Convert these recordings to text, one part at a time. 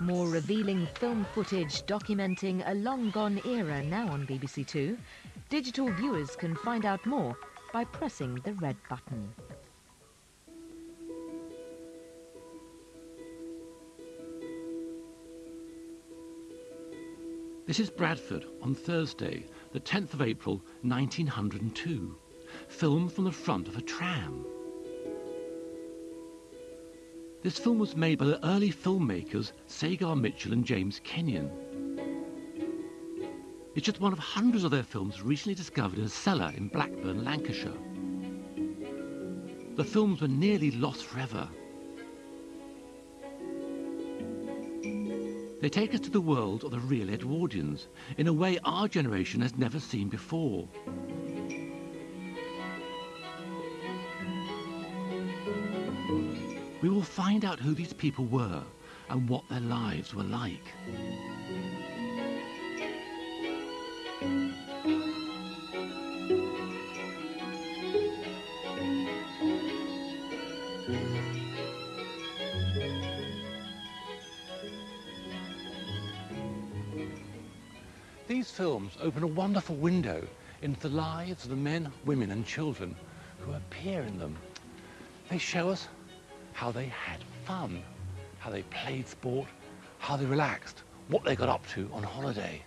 More revealing film footage documenting a long-gone era now on BBC Two. Digital viewers can find out more by pressing the red button. This is Bradford on Thursday, the 10th of April, 1902. Filmed from the front of a tram. This film was made by the early filmmakers Sagar Mitchell and James Kenyon. It's just one of hundreds of their films recently discovered in a cellar in Blackburn, Lancashire. The films were nearly lost forever. They take us to the world of the real Edwardians in a way our generation has never seen before. Will find out who these people were and what their lives were like. These films open a wonderful window into the lives of the men, women and children who appear in them. They show us how they had fun, how they played sport, how they relaxed, what they got up to on holiday.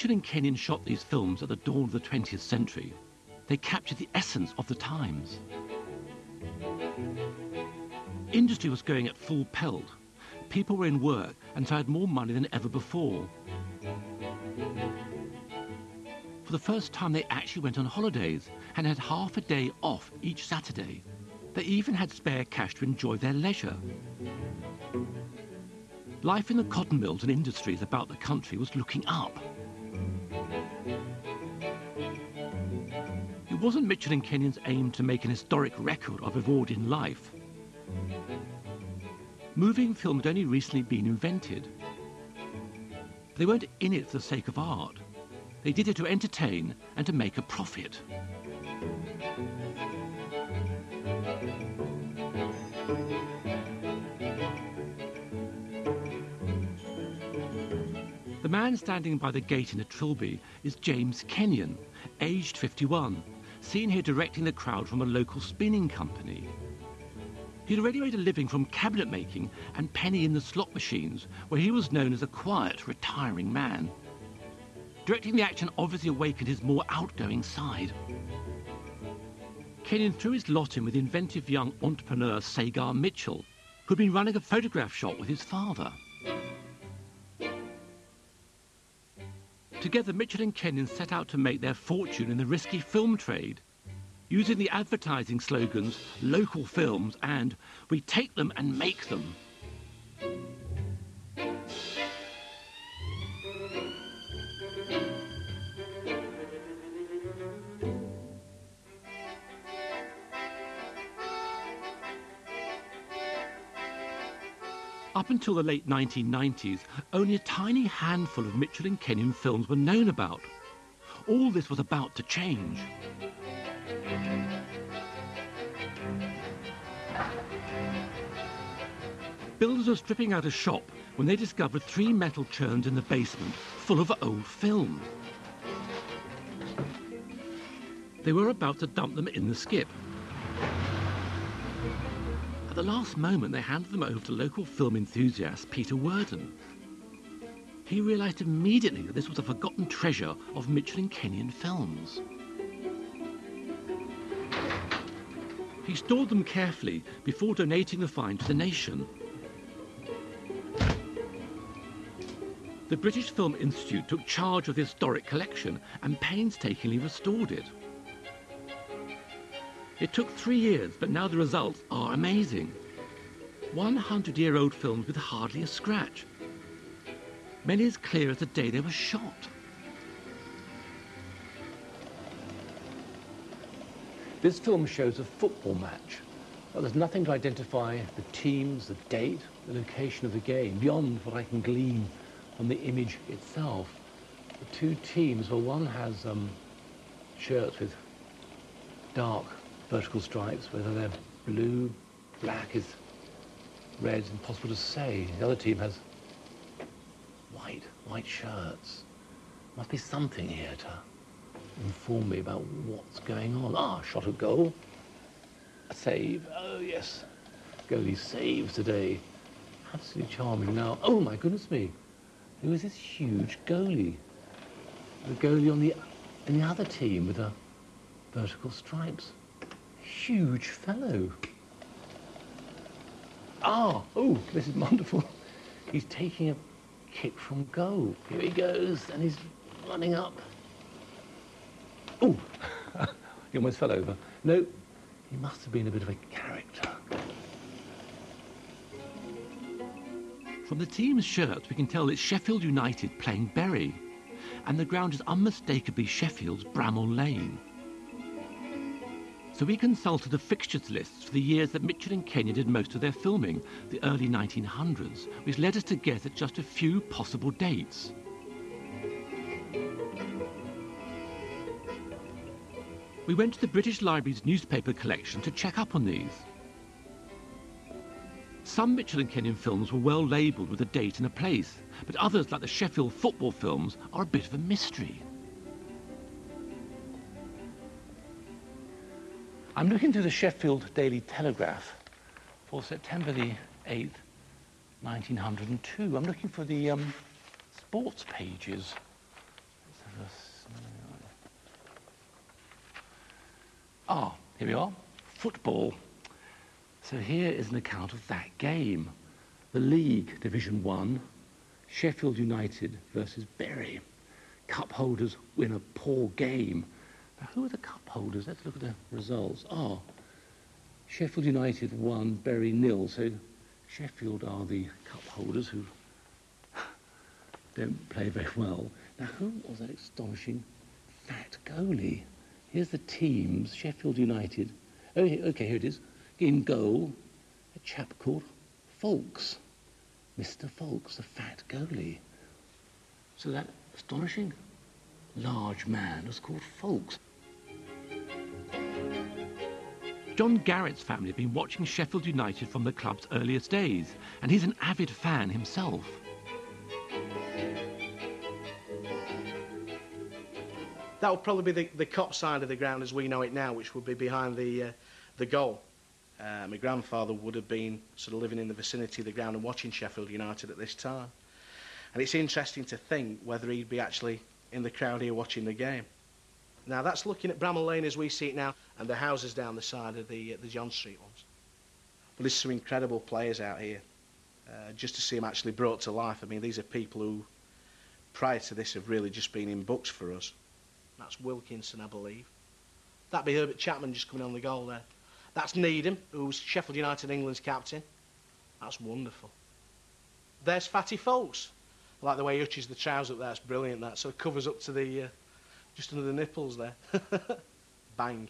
Mitchell and Kenyon shot these films at the dawn of the 20th century, they captured the essence of the times. Industry was going at full pelt. People were in work and so had more money than ever before. For the first time, they actually went on holidays and had half a day off each Saturday. They even had spare cash to enjoy their leisure. Life in the cotton mills and industries about the country was looking up. It wasn't Mitchell and Kenyon's aim to make an historic record of Edwardian life. Moving film had only recently been invented. They weren't in it for the sake of art. They did it to entertain and to make a profit. The man standing by the gate in a trilby is James Kenyon, aged 51, seen here directing the crowd from a local spinning company. He'd already made a living from cabinet making and penny in the slot machines, where he was known as a quiet, retiring man. Directing the action obviously awakened his more outgoing side. Kenyon threw his lot in with inventive young entrepreneur Sagar Mitchell, who'd been running a photograph shop with his father. Together, Mitchell and Kenyon set out to make their fortune in the risky film trade, using the advertising slogans local films and we take them and make them. Until the late 1990s, only a tiny handful of Mitchell and Kenyon films were known about. All this was about to change. Builders were stripping out a shop when they discovered three metal churns in the basement full of old film. They were about to dump them in the skip. At the last moment, they handed them over to local film enthusiast Peter Worden. He realised immediately that this was a forgotten treasure of Mitchell and Kenyon films. He stored them carefully before donating the find to the nation. The British Film Institute took charge of the historic collection and painstakingly restored it. It took three years, but now the results are amazing. 100-year-old films with hardly a scratch. Many as clear as the day they were shot. This film shows a football match. Well, there's nothing to identify the teams, the date, the location of the game, beyond what I can glean from the image itself. The two teams, well, one has um, shirts with dark vertical stripes, whether they're blue, black is red, impossible to say. The other team has white, white shirts. Must be something here to inform me about what's going on. Ah, shot a goal. A save. Oh, yes. Goalie saves today. Absolutely charming. Now, oh my goodness me. Who is this huge goalie? The goalie on the, in the other team with the vertical stripes. Huge fellow. Ah, oh, this is wonderful. He's taking a kick from goal. Here he goes, and he's running up. Oh, he almost fell over. No, he must have been a bit of a character. From the team's shirt, we can tell it's Sheffield United playing Bury, and the ground is unmistakably Sheffield's Bramall Lane. So we consulted the fixtures lists for the years that Mitchell and Kenyon did most of their filming, the early 1900s, which led us to guess at just a few possible dates. We went to the British Library's newspaper collection to check up on these. Some Mitchell and Kenyon films were well labelled with a date and a place, but others, like the Sheffield football films, are a bit of a mystery. I'm looking to the Sheffield Daily Telegraph for September the 8th, 1902. I'm looking for the um, sports pages. Ah, here we are. Football. So here is an account of that game. The League, Division 1, Sheffield United versus Bury. Cup holders win a poor game who are the cup holders? Let's look at the results. Ah, Sheffield United won, Bury nil. So Sheffield are the cup holders who don't play very well. Now, who was that astonishing fat goalie? Here's the teams. Sheffield United. Oh, okay, here it is. In goal, a chap called Foulkes. Mr. Foulkes, the fat goalie. So that astonishing large man was called Foulkes. John Garrett's family have been watching Sheffield United from the club's earliest days, and he's an avid fan himself. That would probably be the, the Kop side of the ground as we know it now, which would be behind the, uh, the goal. Uh, my grandfather would have been sort of living in the vicinity of the ground and watching Sheffield United at this time. And it's interesting to think whether he'd be actually in the crowd here watching the game. Now that's looking at Bramall Lane as we see it now, and the houses down the side of the uh, the John Street ones. But there's some incredible players out here. Uh, just to see them actually brought to life. I mean, these are people who, prior to this, have really just been in books for us. That's Wilkinson, I believe. That'd be Herbert Chapman just coming on the goal there. That's Needham, who's Sheffield United England's captain. That's wonderful. There's Fatty Foulkes. I like the way he hutches the trousers up there. That's brilliant, that. So it covers up to the, uh, just under the nipples there. Bang.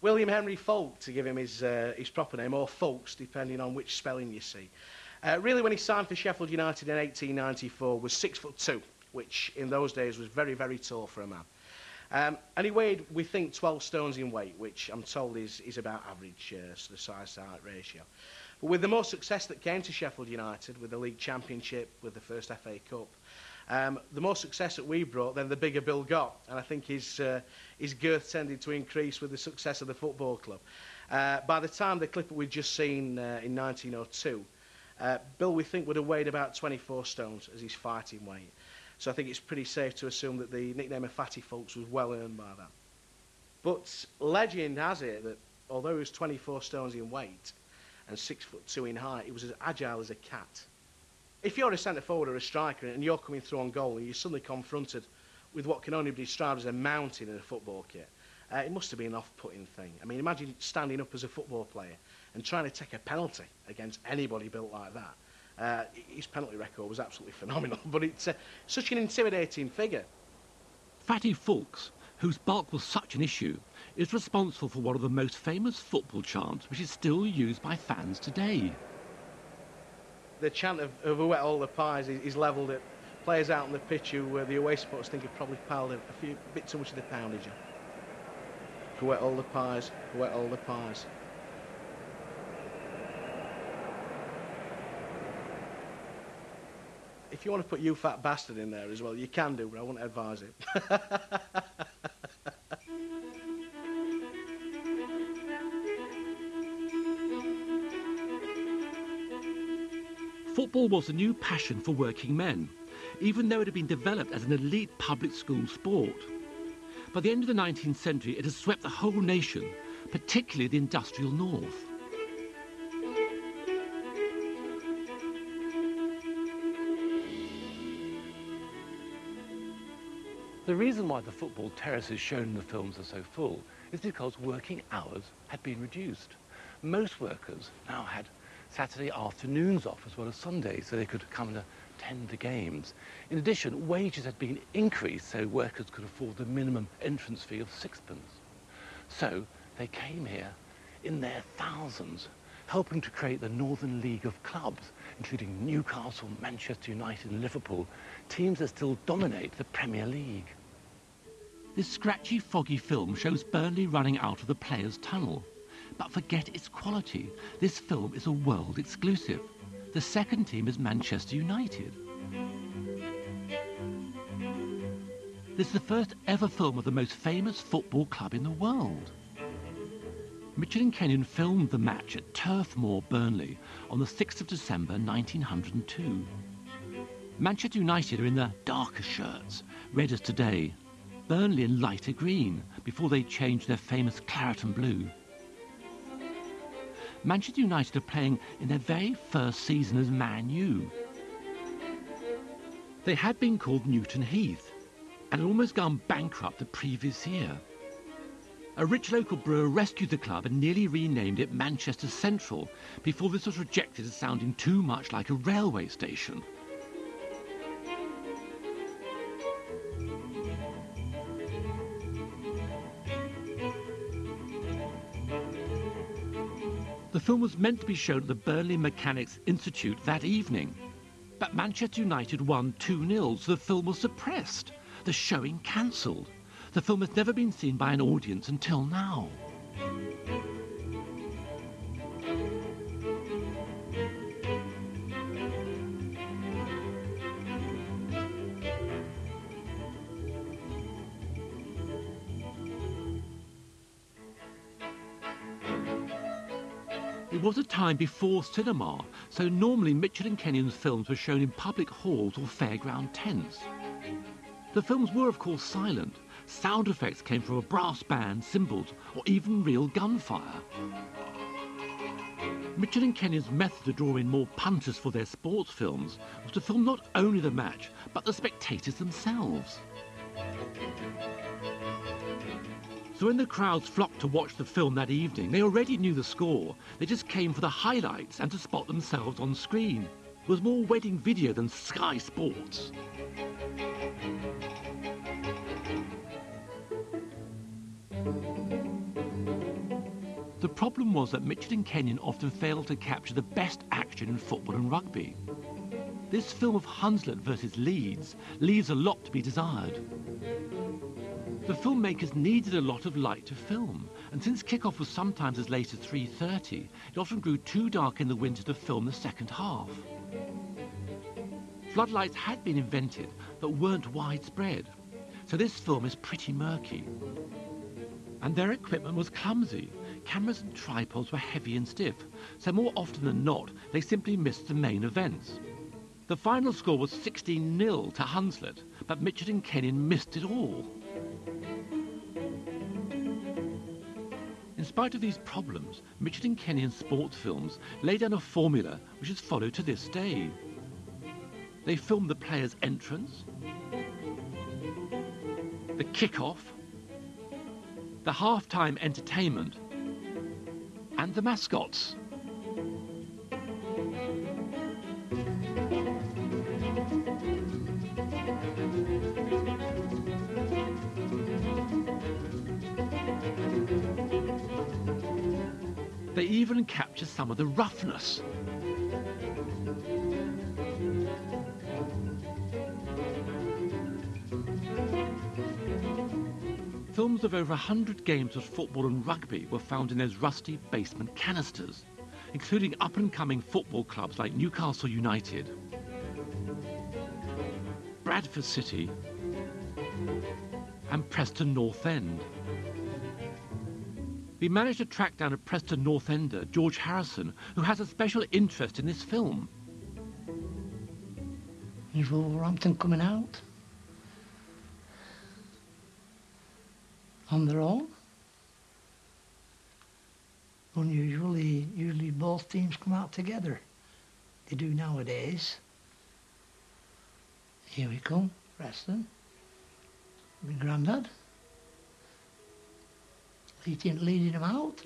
William Henry Foulke, to give him his, uh, his proper name, or Foulkes, depending on which spelling you see. Uh, really, when he signed for Sheffield United in 1894, was six foot two, which in those days was very, very tall for a man. Um, and he weighed, we think, 12 stones in weight, which I'm told is, is about average uh, sort of size to height ratio. But with the more success that came to Sheffield United, with the league championship, with the first FA Cup, Um, the more success that we brought, then the bigger Bill got. And I think his, uh, his girth tended to increase with the success of the football club. Uh, by the time the clip we'd just seen uh, in 1902, uh, Bill, we think, would have weighed about 24 stones as his fighting weight. So I think it's pretty safe to assume that the nickname of Fatty Folks was well earned by that. But legend has it that although he was 24 stones in weight and 6 foot 2 in height, he was as agile as a cat. If you're a centre forward or a striker and you're coming through on goal and you're suddenly confronted with what can only be described as a mountain in a football kit, Uh, it must have been an off-putting thing. I mean, imagine standing up as a football player and trying to take a penalty against anybody built like that. Uh, his penalty record was absolutely phenomenal, but it's uh, such an intimidating figure. Fatty Foulkes, whose bulk was such an issue, is responsible for one of the most famous football chants which is still used by fans today. The chant of, of who ate all the pies is, is levelled at players out on the pitch who uh, the away supporters think have probably piled a, a few bit too much of the poundage. Who ate all the pies, who ate all the pies. If you want to put you fat bastard in there as well, you can do, but I wouldn't advise it. Football was a new passion for working men, even though it had been developed as an elite public school sport. By the end of the 19th century, it had swept the whole nation, particularly the industrial north. The reason why the football terraces shown in the films are so full is because working hours had been reduced. Most workers now had Saturday afternoons off as well as Sundays so they could come and attend the games. In addition, wages had been increased so workers could afford the minimum entrance fee of sixpence. So they came here in their thousands, helping to create the Northern League of clubs, including Newcastle, Manchester United and Liverpool, teams that still dominate the Premier League. This scratchy, foggy film shows Burnley running out of the Players' Tunnel. But forget its quality. This film is a world exclusive. The second team is Manchester United. This is the first ever film of the most famous football club in the world. Mitchell and Kenyon filmed the match at Turf Moor, Burnley, on the 6th of December 1902. Manchester United are in their darker shirts, red as today. Burnley in lighter green, before they changed their famous claret and blue. Manchester United are playing in their very first season as Man U. They had been called Newton Heath and had almost gone bankrupt the previous year. A rich local brewer rescued the club and nearly renamed it Manchester Central before this was rejected as sounding too much like a railway station. Film was meant to be shown at the Burnley Mechanics Institute that evening. But Manchester United won 2-0, so the film was suppressed. The showing cancelled. The film has never been seen by an audience until now. Was a time before cinema, so normally Mitchell and Kenyon's films were shown in public halls or fairground tents. The films were, of course, silent. Sound effects came from a brass band, cymbals, or even real gunfire. Mitchell and Kenyon's method to draw in more punters for their sports films was to film not only the match, but the spectators themselves. So when the crowds flocked to watch the film that evening, they already knew the score. They just came for the highlights and to spot themselves on screen. It was more wedding video than Sky Sports. The problem was that Mitchell and Kenyon often failed to capture the best action in football and rugby. This film of Hunslet versus Leeds leaves a lot to be desired. The filmmakers needed a lot of light to film, and since kickoff was sometimes as late as 3.30, it often grew too dark in the winter to film the second half. Floodlights had been invented, but weren't widespread, so this film is pretty murky. And their equipment was clumsy. Cameras and tripods were heavy and stiff, so more often than not, they simply missed the main events. The final score was 16-0 to Hunslet, but Mitchell and Kenyon missed it all. Spite of these problems, Mitchell and Kenyon sports films lay down a formula which is followed to this day. They filmed the player's entrance, the kick-off, the halftime entertainment, and the mascots. Even capture some of the roughness. Films of over 100 games of football and rugby were found in those rusty basement canisters, including up-and-coming football clubs like Newcastle United, Bradford City, and Preston North End. We managed to track down a Preston North Ender, George Harrison, who has a special interest in this film. Is Wolverhampton coming out? On their own? Unusually, usually both teams come out together. They do nowadays. Here we come, Preston. My granddad. Leading, leading him out.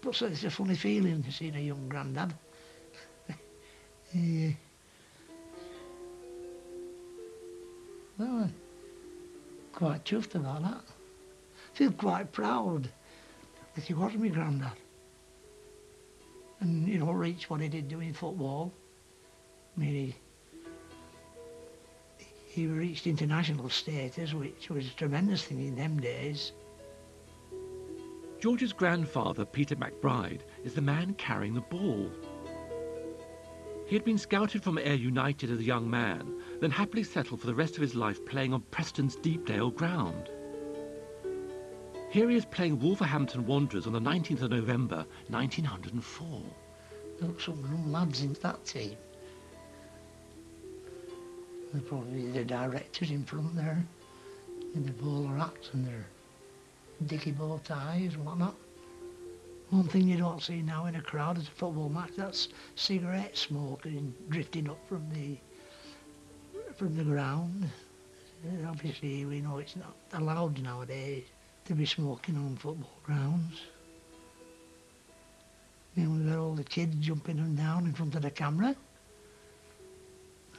But it's a funny feeling seeing a young granddad. yeah. Uh, well, uh, quite chuffed about that. Feel quite proud that he was my granddad. And, you know, reach what he did doing football. I mean, he, he reached international status, which was a tremendous thing in them days. George's grandfather, Peter McBride, is the man carrying the ball. He had been scouted from Ayr United as a young man, then happily settled for the rest of his life playing on Preston's Deepdale ground. Here he is playing Wolverhampton Wanderers on the 19th of November, 1904. Look, some young lads in that team. They're probably the directors in front there, in the bowler and their dicky bow ties and whatnot. One thing you don't see now in a crowd at a football match, that's cigarette smoke drifting up from the from the ground. Obviously, we know it's not allowed nowadays to be smoking on football grounds. Then we've got all the kids jumping up and down in front of the camera.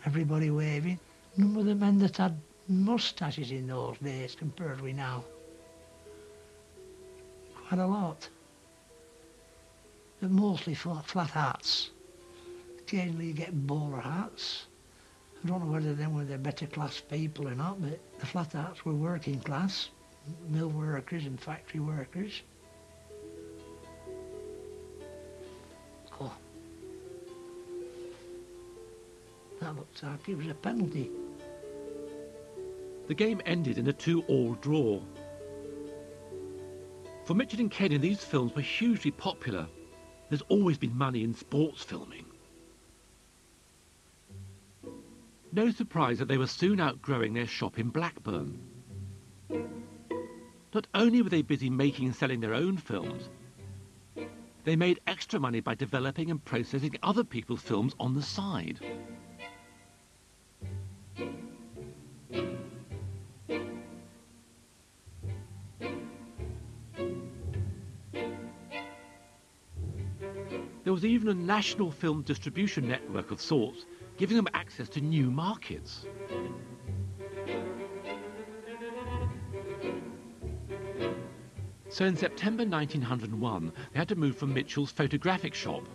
Everybody waving. None of the men that had moustaches in those days compared with now. Quite a lot. But mostly flat, flat hats. Occasionally you get bowler hats. I don't know whether they were the better class people or not, but the flat hats were working class, mill workers and factory workers. Oh. That looks like it was a penalty. The game ended in a two-all draw. For Mitchell and Kenyon, these films were hugely popular. There's always been money in sports filming. No surprise that they were soon outgrowing their shop in Blackburn. Not only were they busy making and selling their own films, they made extra money by developing and processing other people's films on the side. Even a national film distribution network of sorts, giving them access to new markets. So in September 1901, they had to move from Mitchell's photographic shop.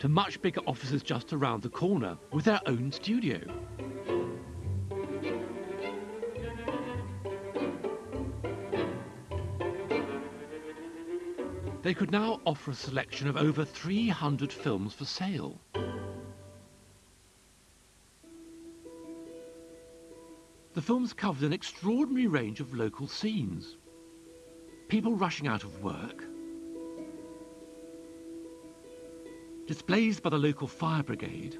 To much bigger offices just around the corner with their own studio. They could now offer a selection of over 300 films for sale. The films covered an extraordinary range of local scenes. People rushing out of work, displays by the local fire brigade,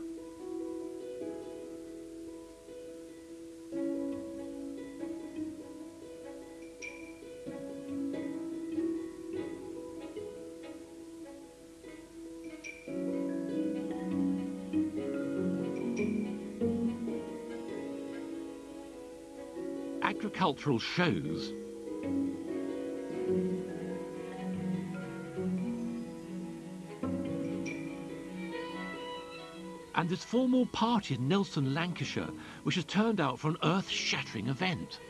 agricultural shows. And this formal party in Nelson, Lancashire, which has turned out for an earth-shattering event.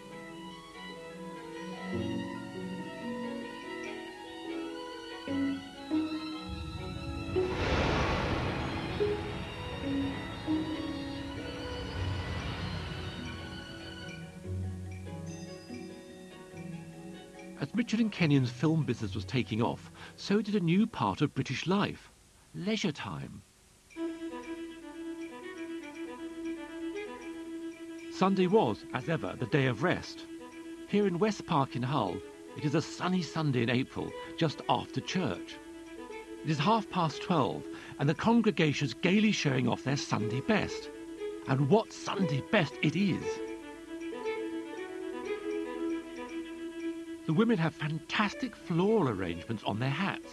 Kenyon's film business was taking off, so did a new part of British life, leisure time. Sunday was, as ever, the day of rest. Here in West Park in Hull, it is a sunny Sunday in April, just after church. It is half past twelve, and the congregation's gaily showing off their Sunday best. And what Sunday best it is! The women have fantastic floral arrangements on their hats,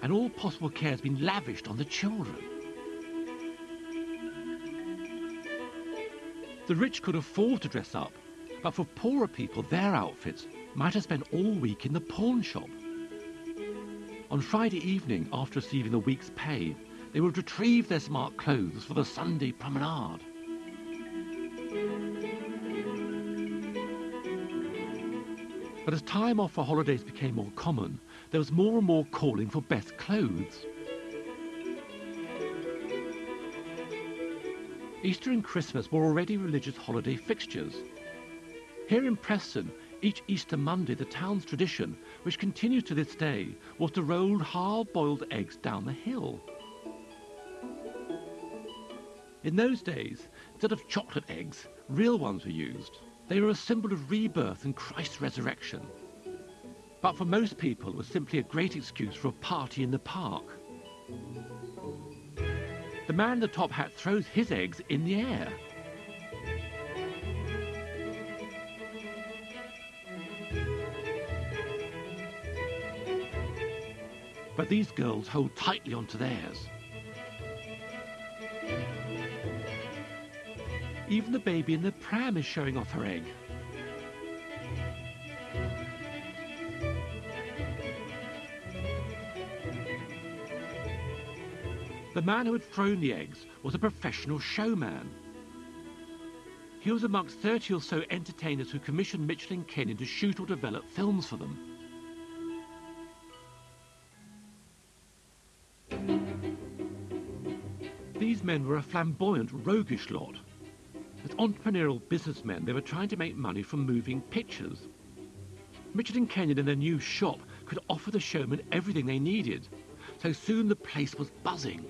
and all possible care has been lavished on the children. The rich could afford to dress up, but for poorer people, their outfits might have spent all week in the pawn shop. On Friday evening, after receiving the week's pay, they would retrieve their smart clothes for the Sunday promenade. But as time off for holidays became more common, there was more and more calling for best clothes. Easter and Christmas were already religious holiday fixtures. Here in Preston, each Easter Monday, the town's tradition, which continues to this day, was to roll hard-boiled eggs down the hill. In those days, instead of chocolate eggs, real ones were used. They were a symbol of rebirth and Christ's resurrection. But for most people, it was simply a great excuse for a party in the park. The man in the top hat throws his eggs in the air. But these girls hold tightly onto theirs. Even the baby in the pram is showing off her egg. The man who had thrown the eggs was a professional showman. He was amongst 30 or so entertainers who commissioned Mitchell and Kenyon to shoot or develop films for them. These men were a flamboyant, roguish lot. As entrepreneurial businessmen, they were trying to make money from moving pictures. Mitchell and Kenyon in their new shop could offer the showmen everything they needed, so soon the place was buzzing.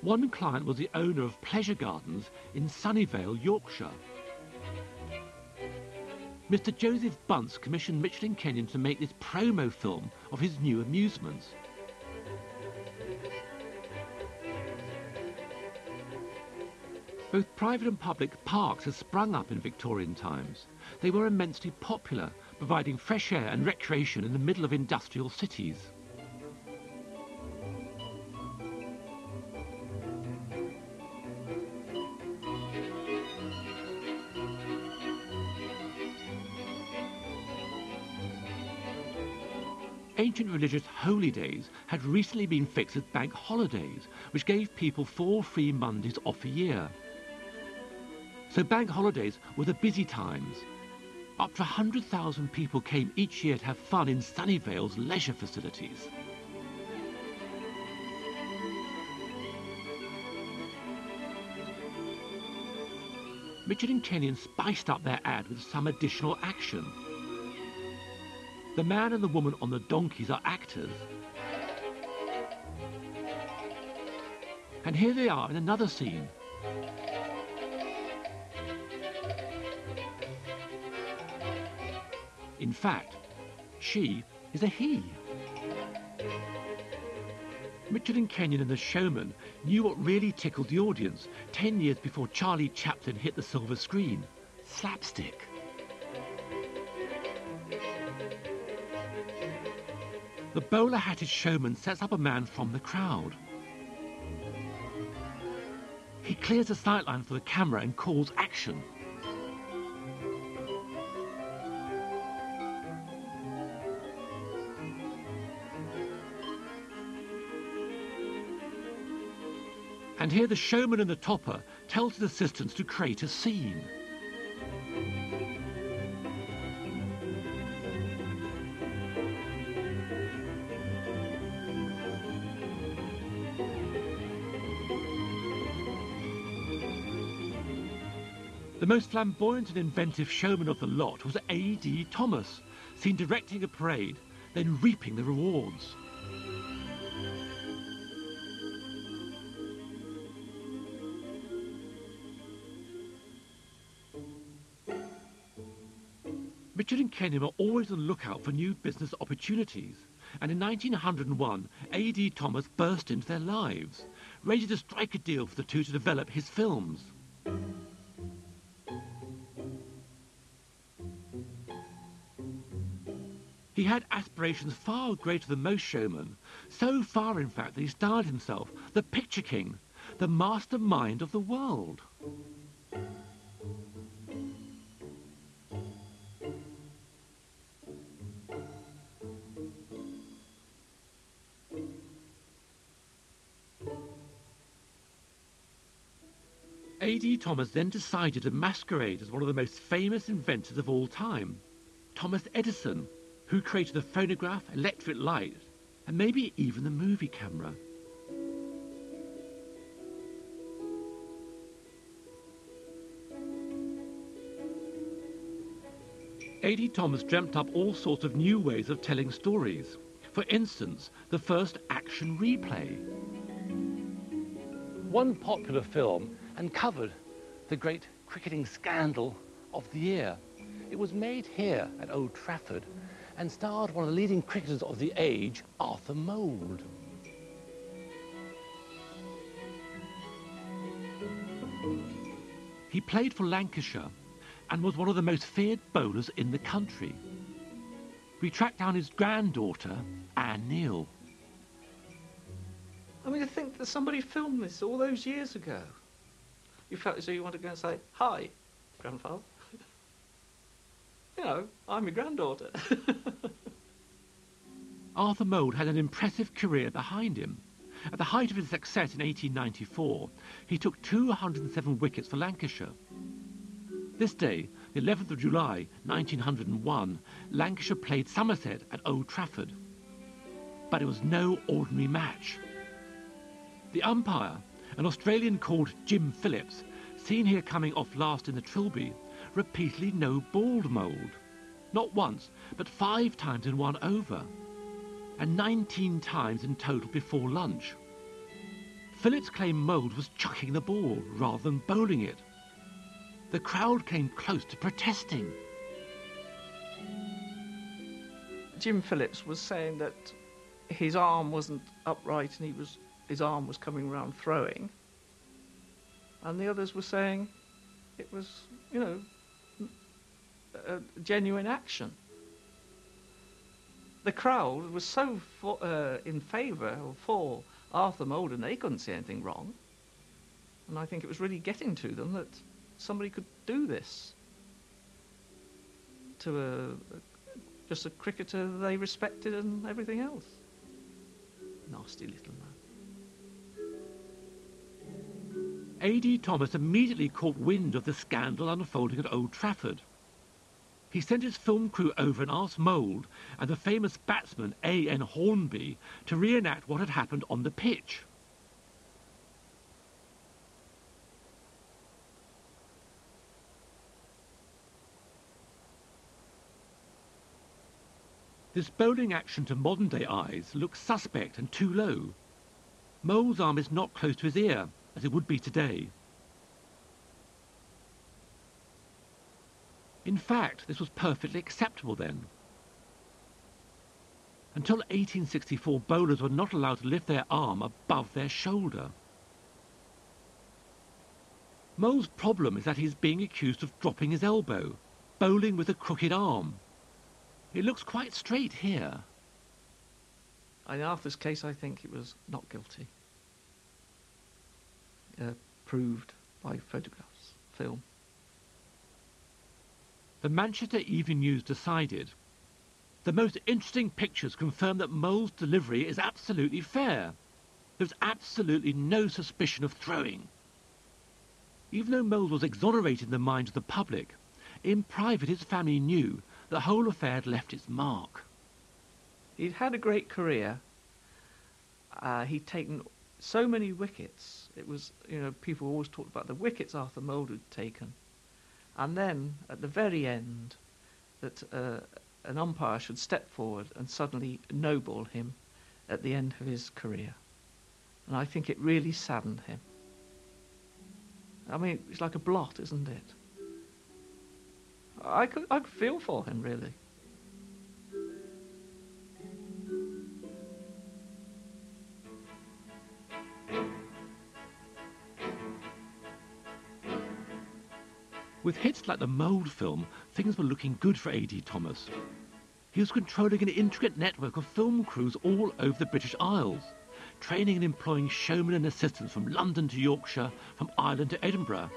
One client was the owner of Pleasure Gardens in Sunnyvale, Yorkshire. Mr. Joseph Bunce commissioned Mitchell and Kenyon to make this promo film of his new amusements. Both private and public parks had sprung up in Victorian times. They were immensely popular, providing fresh air and recreation in the middle of industrial cities. Religious holy days had recently been fixed as bank holidays, which gave people four free Mondays off a year. So bank holidays were the busy times. Up to 100,000 people came each year to have fun in Sunnyvale's leisure facilities. Mitchell and Kenyon spiced up their ad with some additional action. The man and the woman on the donkeys are actors. And here they are in another scene. In fact, she is a he. And Kenyon and the showman knew what really tickled the audience ten years before Charlie Chaplin hit the silver screen. Slapstick. The bowler-hatted showman sets up a man from the crowd. He clears a sightline for the camera and calls action. And here the showman and the topper tells his assistants to create a scene. The most flamboyant and inventive showman of the lot was A.D. Thomas, seen directing a parade, then reaping the rewards. Mitchell and Kenyon were always on the lookout for new business opportunities, and in 1901, A.D. Thomas burst into their lives, ready to strike a deal for the two to develop his films. He had aspirations far greater than most showmen, so far in fact that he styled himself the picture king, the mastermind of the world. A.D. Thomas then decided to masquerade as one of the most famous inventors of all time, Thomas Edison, who created the phonograph, electric light, and maybe even the movie camera. A.D. Thomas dreamt up all sorts of new ways of telling stories. For instance, the first action replay. One popular film uncovered the great cricketing scandal of the year. It was made here at Old Trafford and starred one of the leading cricketers of the age, Arthur Mould. He played for Lancashire and was one of the most feared bowlers in the country. We tracked down his granddaughter, Anne Neal. I mean, to think that somebody filmed this all those years ago. You felt as though you wanted to go and say, Hi, grandfather. You know, I'm your granddaughter. Arthur Mould had an impressive career behind him. At the height of his success in 1894, he took 207 wickets for Lancashire. This day, the 11th of July, 1901, Lancashire played Somerset at Old Trafford. But it was no ordinary match. The umpire, an Australian called Jim Phillips, seen here coming off last in the Trilby, repeatedly no-balled Mould. Not once, but five times in one over, and 19 times in total before lunch. Phillips claimed Mould was chucking the ball rather than bowling it. The crowd came close to protesting. Jim Phillips was saying that his arm wasn't upright and he was his arm was coming round throwing. And the others were saying it was, you know, a genuine action. The crowd was so for, uh, in favour or for Arthur Molden, they couldn't see anything wrong. And I think it was really getting to them that somebody could do this to a, just a cricketer they respected and everything else. Nasty little man. A.D. Thomas immediately caught wind of the scandal unfolding at Old Trafford. He sent his film crew over and asked Mould and the famous batsman A.N. Hornby to reenact what had happened on the pitch. This bowling action to modern-day eyes looks suspect and too low. Mould's arm is not close to his ear, as it would be today. In fact, this was perfectly acceptable then. Until 1864, bowlers were not allowed to lift their arm above their shoulder. Mould's problem is that he's being accused of dropping his elbow, bowling with a crooked arm. It looks quite straight here. In Arthur's case, I think he was not guilty. Uh, proved by photographs, film. The Manchester Evening News decided the most interesting pictures confirm that Mold's delivery is absolutely fair. There's absolutely no suspicion of throwing. Even though Moles was exonerated in the minds of the public, in private his family knew the whole affair had left its mark. He'd had a great career. Uh, he'd taken so many wickets. It was, you know, people always talked about the wickets Arthur Mold had taken. And then, at the very end, that uh, an umpire should step forward and suddenly no-ball him at the end of his career. And I think it really saddened him. I mean, it's like a blot, isn't it? I could, I could feel for him, really. With hits like the Mold film, things were looking good for A.D. Thomas. He was controlling an intricate network of film crews all over the British Isles, training and employing showmen and assistants from London to Yorkshire, from Ireland to Edinburgh.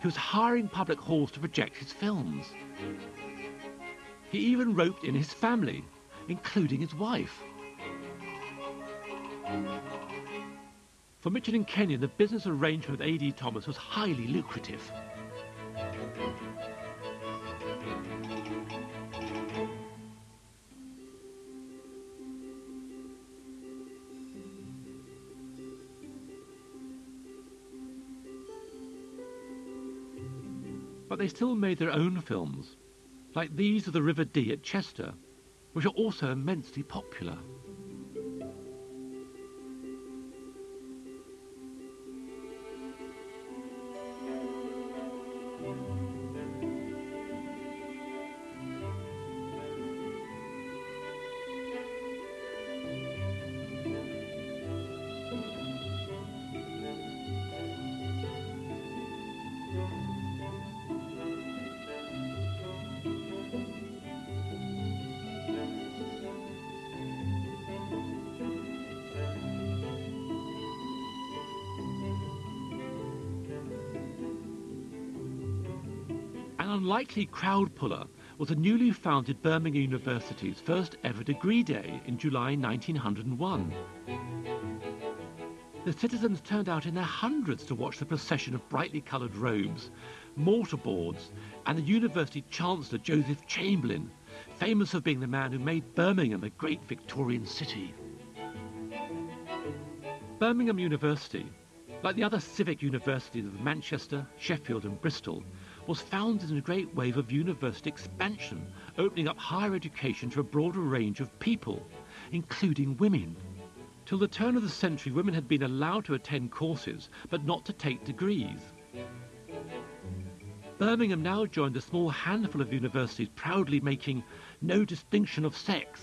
He was hiring public halls to project his films. He even roped in his family, including his wife. For Mitchell and Kenyon, the business arrangement with A.D. Thomas was highly lucrative. But they still made their own films, like these of the River Dee at Chester, which are also immensely popular. Unlikely crowd puller was the newly founded Birmingham University's first ever degree day in July 1901. The citizens turned out in their hundreds to watch the procession of brightly coloured robes, mortarboards, and the university chancellor Joseph Chamberlain, famous for being the man who made Birmingham a great Victorian city. Birmingham University, like the other civic universities of Manchester, Sheffield and Bristol, was founded in a great wave of university expansion, opening up higher education to a broader range of people, including women. Till the turn of the century, women had been allowed to attend courses, but not to take degrees. Birmingham now joined a small handful of universities proudly making no distinction of sex.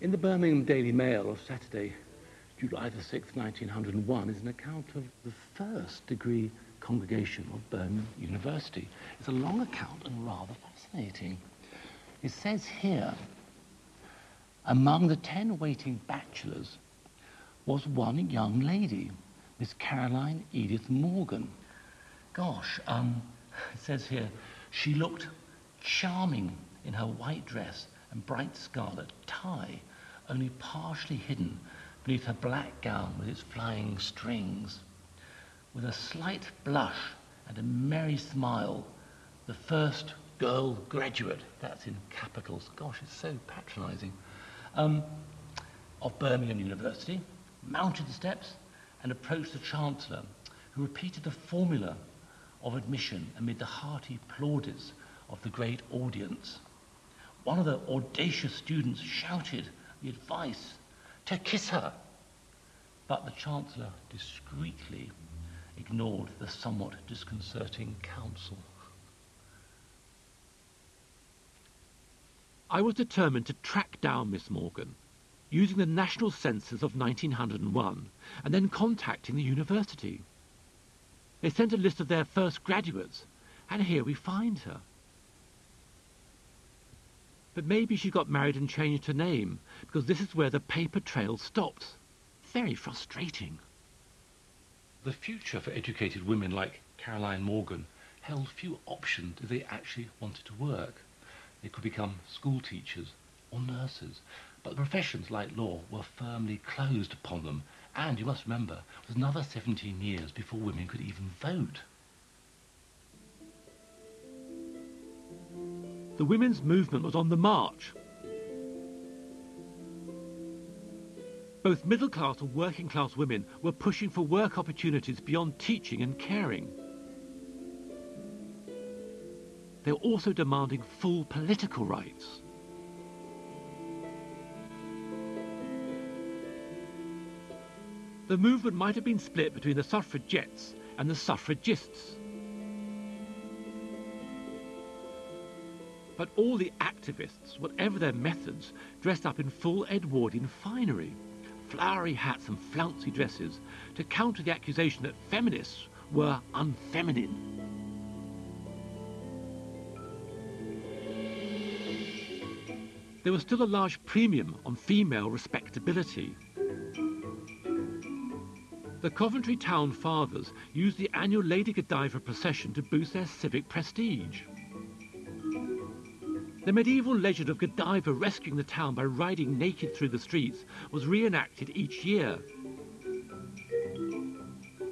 In the Birmingham Daily Mail of Saturday, July the 6th, 1901, is an account of the first degree congregation of Birmingham University. It's a long account and rather fascinating. It says here, among the ten waiting bachelors was one young lady, Miss Caroline Edith Morgan. Gosh, um, it says here, she looked charming in her white dress and bright scarlet tie, only partially hidden beneath her black gown with its flying strings. With a slight blush and a merry smile, the first girl graduate, that's in capitals, gosh, it's so patronizing, um, of Birmingham University, mounted the steps and approached the Chancellor, who repeated the formula of admission amid the hearty plaudits of the great audience. One of the audacious students shouted the advice to kiss her. But the Chancellor discreetly ignored the somewhat disconcerting counsel. I was determined to track down Miss Morgan, using the national census of 1901 and then contacting the university. They sent a list of their first graduates, and here we find her. But maybe she got married and changed her name, because this is where the paper trail stops. Very frustrating. The future for educated women like Caroline Morgan held few options if they actually wanted to work. They could become school teachers or nurses, but professions like law were firmly closed upon them, and you must remember, it was another 17 years before women could even vote. The women's movement was on the march. Both middle class and working class women were pushing for work opportunities beyond teaching and caring. They were also demanding full political rights. The movement might have been split between the suffragettes and the suffragists. But all the activists, whatever their methods, dressed up in full Edwardian finery, flowery hats and flouncy dresses, to counter the accusation that feminists were unfeminine. There was still a large premium on female respectability. The Coventry Town Fathers used the annual Lady Godiva procession to boost their civic prestige. The medieval legend of Godiva rescuing the town by riding naked through the streets was reenacted each year.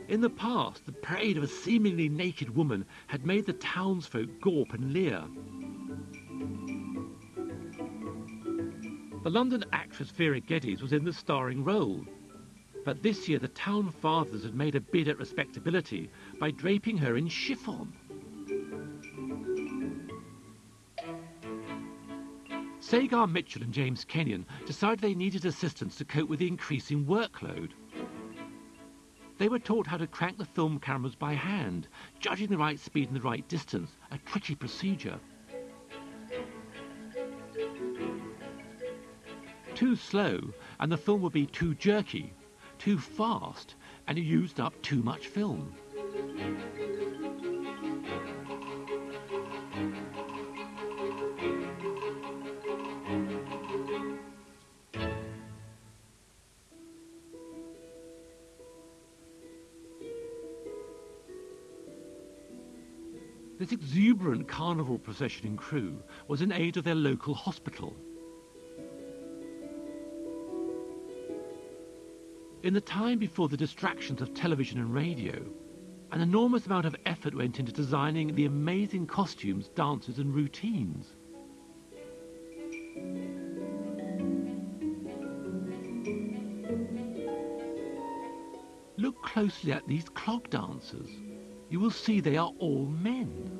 In the past, the parade of a seemingly naked woman had made the townsfolk gawp and leer. The London actress Vera Geddes was in the starring role. But this year the town fathers had made a bid at respectability by draping her in chiffon. Sagar Mitchell and James Kenyon decided they needed assistance to cope with the increasing workload. They were taught how to crank the film cameras by hand, judging the right speed and the right distance, a tricky procedure. Too slow, and the film would be too jerky. Too fast, and you used up too much film. Exuberant carnival procession and Crewe was in aid of their local hospital. In the time before the distractions of television and radio, an enormous amount of effort went into designing the amazing costumes, dances and routines. Look closely at these clog dancers. You will see they are all men.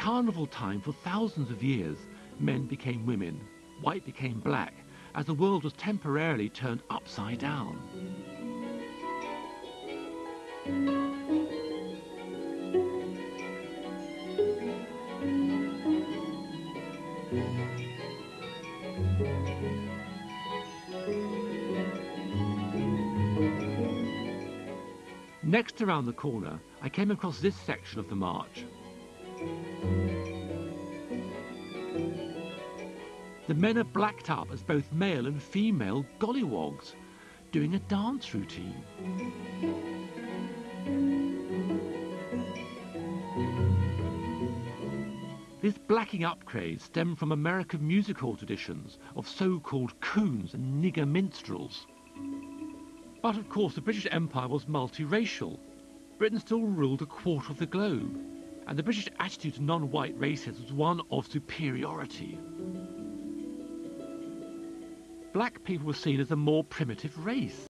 Carnival time for thousands of years, men became women, white became black, as the world was temporarily turned upside down. Next around the corner, I came across this section of the march. Men are blacked up as both male and female gollywogs, doing a dance routine. This blacking up craze stemmed from American music hall traditions of so-called coons and nigger minstrels. But of course the British Empire was multiracial. Britain still ruled a quarter of the globe, and the British attitude to non-white races was one of superiority. Black people were seen as a more primitive race.